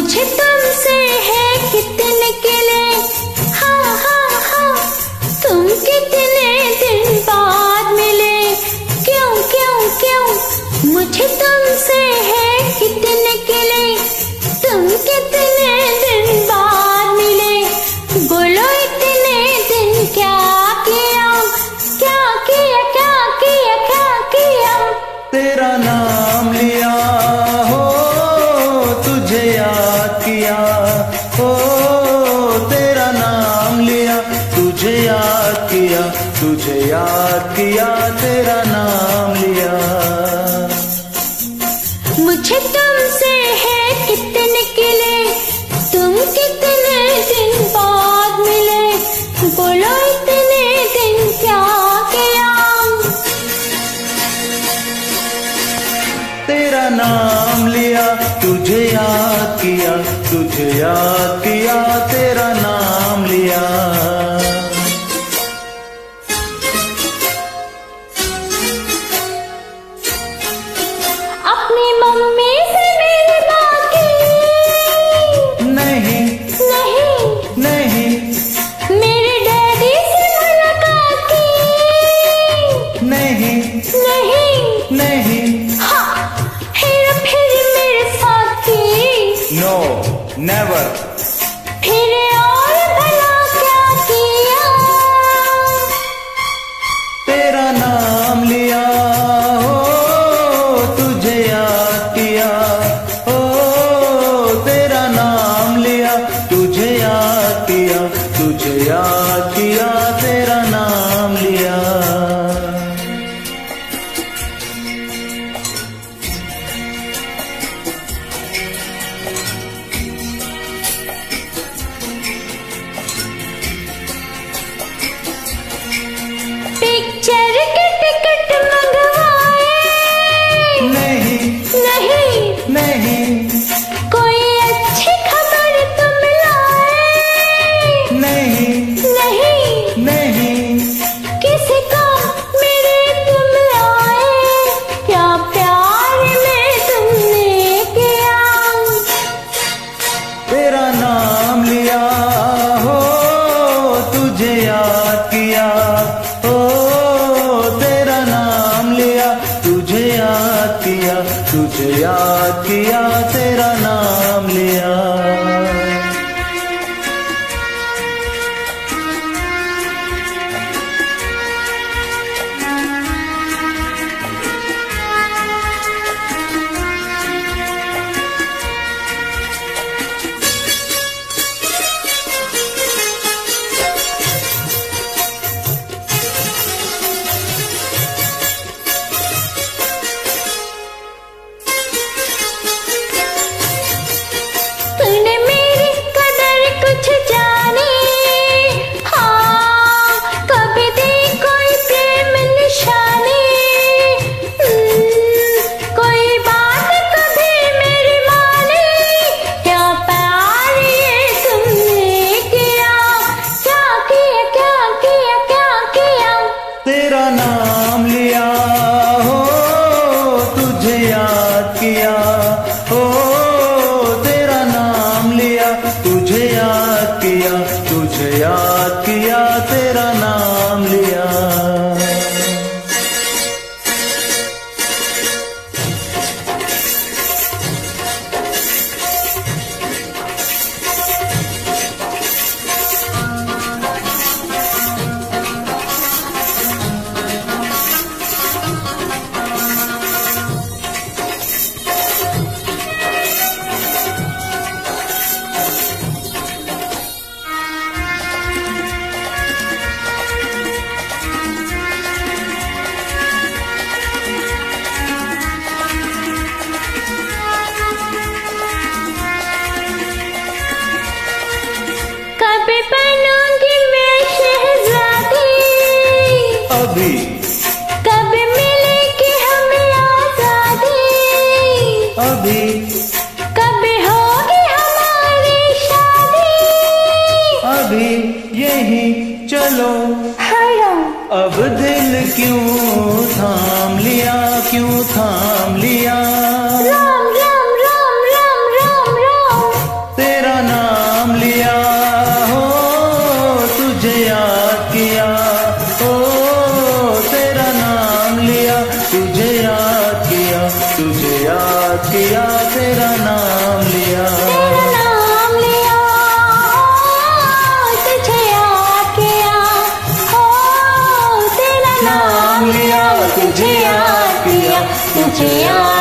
मुझे तुमसे है कितने किले? हा हा हा। तुम कितने दिन बाद मिले? क्यों क्यों क्यों? मुझे तुमसे है कितने किले? तुम कितने दिन बाद मिले? बोलो इतने दिन क्या किया? क्या किया क्या किया क्या किया? तेरा नाम तुझे याद किया तेरा नाम लिया। मुझे तुमसे है कितने किले तुम कितने दिन बाद मिले बोलो इतने दिन क्या किया। तेरा नाम लिया तुझे याद किया तुझे याद किया तेरा नाम लिया। No, never. याद किया अब दिल क्यों थाम लिया क्यों थाम लिया? तुझे